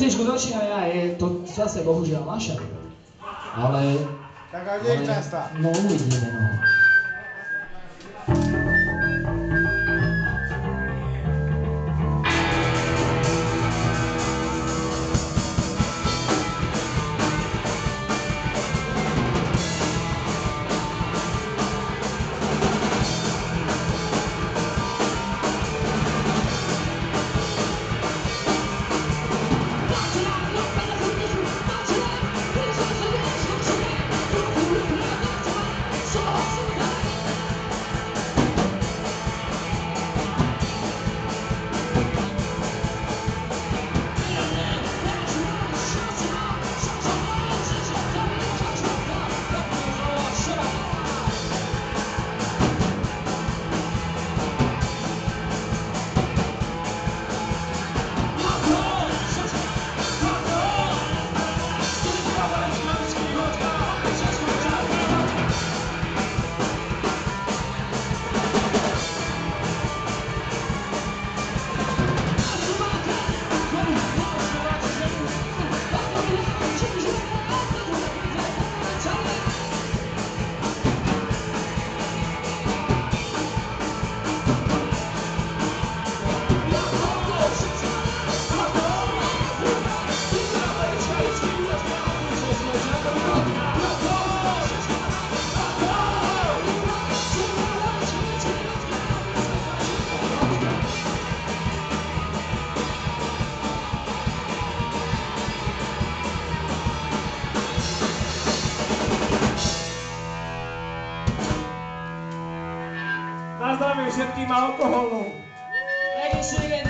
pesničku začínam ja, je to zase bohužiaľ naša. Ale... Tak a kde je častá? No uvidíme, no. na zdravie všetkým alkoholu. Prerušujem